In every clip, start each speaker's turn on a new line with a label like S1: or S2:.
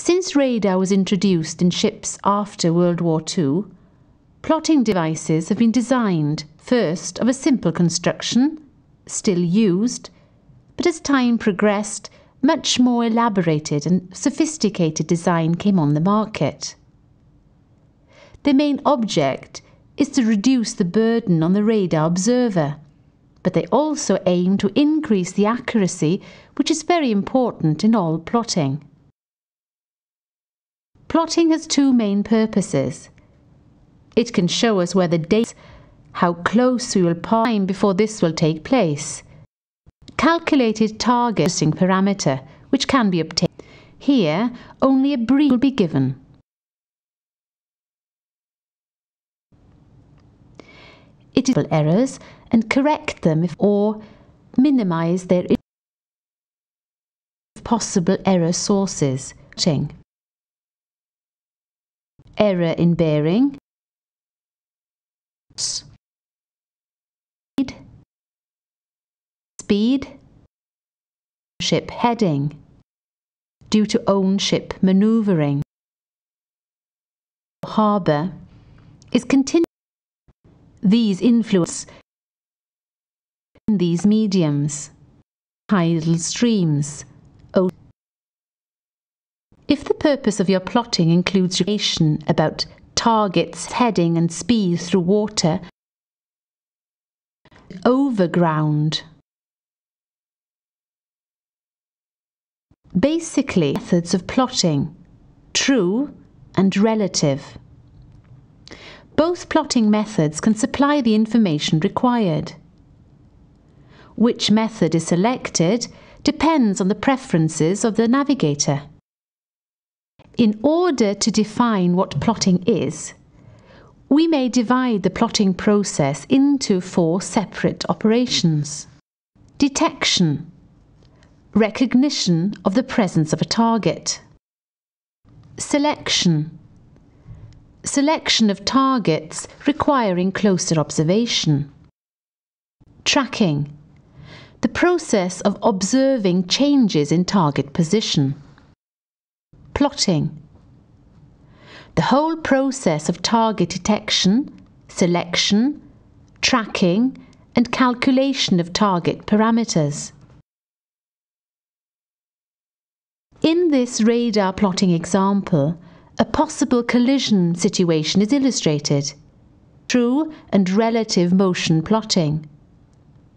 S1: Since radar was introduced in ships after World War II, plotting devices have been designed first of a simple construction, still used, but as time progressed, much more elaborated and sophisticated design came on the market. The main object is to reduce the burden on the radar observer, but they also aim to increase the accuracy, which is very important in all plotting. Plotting has two main purposes. It can show us where the date, how close we will time before this will take place. Calculated targeting parameter, which can be obtained. Here, only a brief will be given. it is errors and correct them if, or minimize their possible error sources. Error in bearing. Speed. Speed. Ship heading. Due to own ship manoeuvring. Harbour is continuing these influence in these mediums, tidal streams. Purpose of your plotting includes information about targets, heading and speed through water, overground. Basically, methods of plotting, true and relative. Both plotting methods can supply the information required. Which method is selected depends on the preferences of the navigator. In order to define what plotting is, we may divide the plotting process into four separate operations. Detection Recognition of the presence of a target. Selection selection of targets requiring closer observation. Tracking the process of observing changes in target position. Plotting the whole process of target detection, selection, tracking, and calculation of target parameters. In this radar plotting example, a possible collision situation is illustrated. True and relative motion plotting.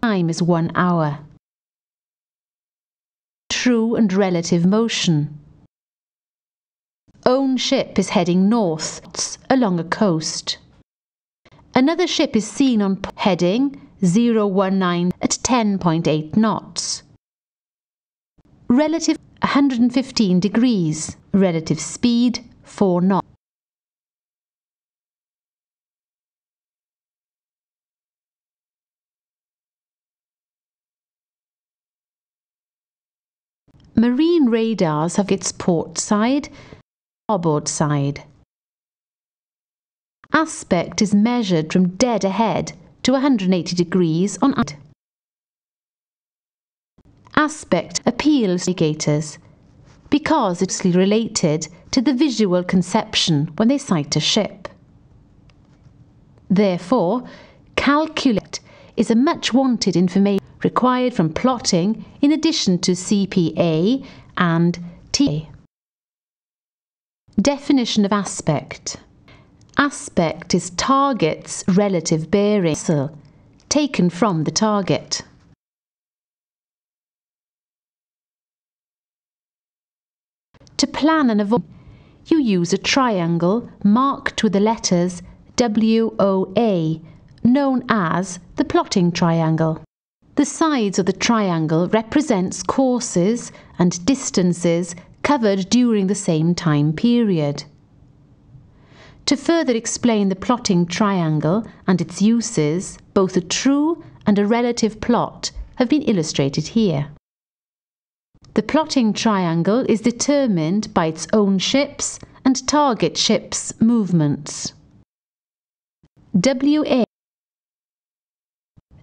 S1: Time is one hour. True and relative motion. Own ship is heading north along a coast. Another ship is seen on heading 019 at 10.8 knots. Relative 115 degrees. Relative speed 4 knots. Marine radars have its port side, starboard side. Aspect is measured from dead ahead to 180 degrees on Aspect appeals to navigators because it's related to the visual conception when they sight a ship. Therefore, calculate is a much wanted information required from plotting in addition to CPA and TA. Definition of aspect. Aspect is target's relative bearing taken from the target. To plan and avoid, you use a triangle marked with the letters WOA, known as the plotting triangle. The sides of the triangle represents courses and distances covered during the same time period. To further explain the plotting triangle and its uses, both a true and a relative plot have been illustrated here. The plotting triangle is determined by its own ships and target ships' movements. WA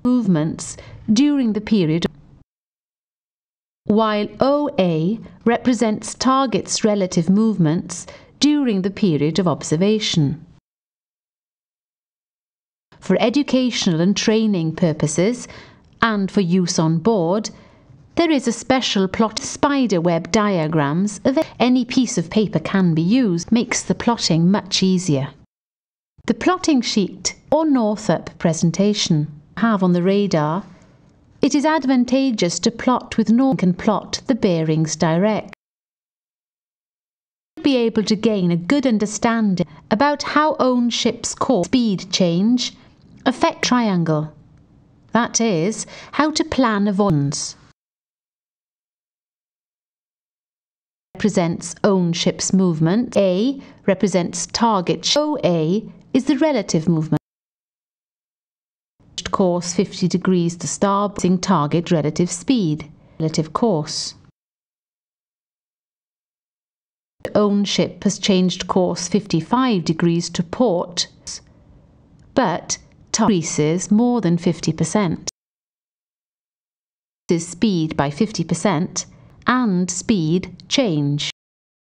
S1: movements during the period while OA represents target's relative movements during the period of observation. For educational and training purposes, and for use on board, there is a special plot spider web diagrams of any piece of paper can be used, makes the plotting much easier. The plotting sheet or Northup presentation have on the radar, it is advantageous to plot with North can plot the bearings direct. Be able to gain a good understanding about how own ship's course speed change affect triangle. That is, how to plan avoidance. represents own ship's movement. A represents target. OA is the relative movement. Course 50 degrees to starboard, target relative speed, relative course. Own ship has changed course 55 degrees to port, but increases more than 50%. Is Speed by 50% and speed change.